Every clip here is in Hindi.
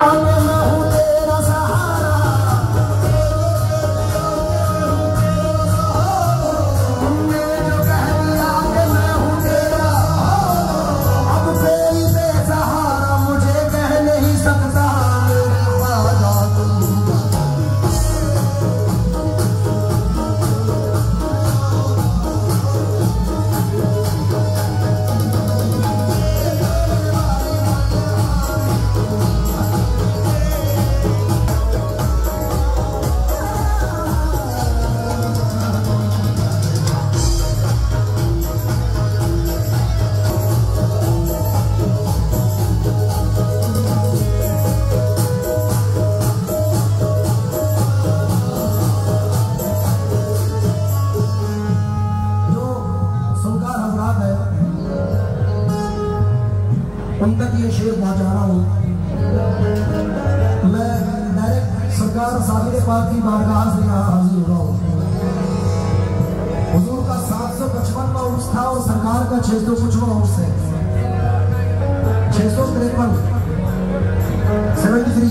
Allah. उन तक ये शेर पहुँचा रहा हूँ। मैं डायरेक्ट सरकार साबिर पाक की बारगाह से यहाँ हाजिर हो रहा हूँ। हुजूर का सात सौ पचपनवा उर्स था और सरकार का छह सौ कुछवा उर्स है। छह सौ तिरपन। Seventy three.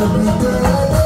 I'll be there.